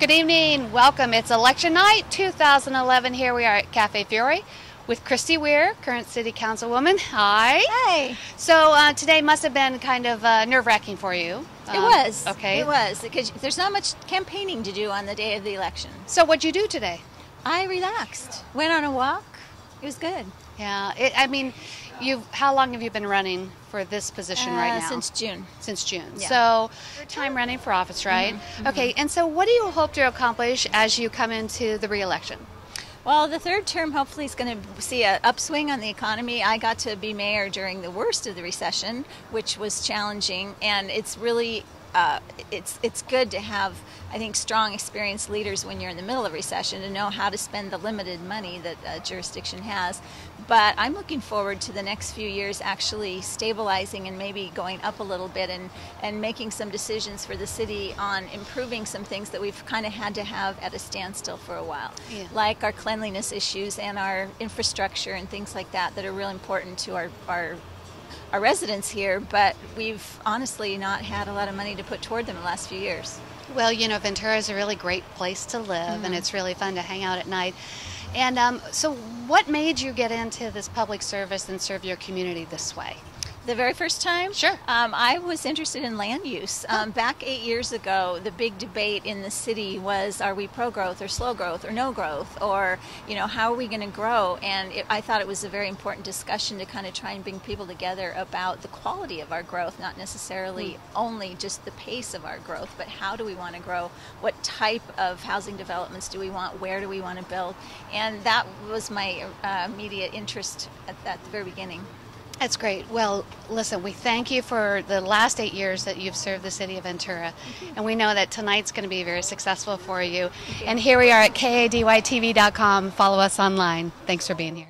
Good evening. Welcome. It's election night 2011. Here we are at Cafe Fiore with Christy Weir, current city councilwoman. Hi. Hi. So uh, today must have been kind of uh, nerve wracking for you. It Um, was. Okay. It was because there's not much campaigning to do on the day of the election. So what'd you do today? I relaxed, went on a walk. It was good. Yeah. It, I mean, you. How long have you been running for this position right Uh, now? Since June. Since June. Yeah. So, third time running for office, right? Okay. And so, what do you hope to accomplish as you come into the reelection? Well, the third term hopefully is going to see an upswing on the economy. I got to be mayor during the worst of the recession, which was challenging, and it's really uh, it's it's good to have I think strong, experienced leaders when you're in the middle of recession to know how to spend the limited money that a jurisdiction has. But I'm looking forward to the next few years actually stabilizing and maybe going up a little bit and and making some decisions for the city on improving some things that we've kind of had to have at a standstill for a while Yeah. like our cleanliness issues and our infrastructure and things like that that are real important to our, our our residents here, but we've honestly not had a lot of money to put toward them in the last few years. Well, you know, Ventura is a really great place to live, Mm-hmm. and it's really fun to hang out at night. And um, so, what made you get into this public service and serve your community this way? The very first time? Sure. Um, I was interested in land use. Um, back eight years ago, the big debate in the city was are we pro growth or slow growth or no growth? Or, you know, how are we going to grow? And it, I thought it was a very important discussion to kind of try and bring people together about the quality of our growth, not necessarily only just the pace of our growth, but how do we want to grow? What type of housing developments do we want? Where do we want to build? And that was my uh, immediate interest at, at the very beginning. That's great. Well, listen, we thank you for the last eight years that you've served the city of Ventura. And we know that tonight's going to be very successful for you. And here we are at kadytv.com. Follow us online. Thanks for being here.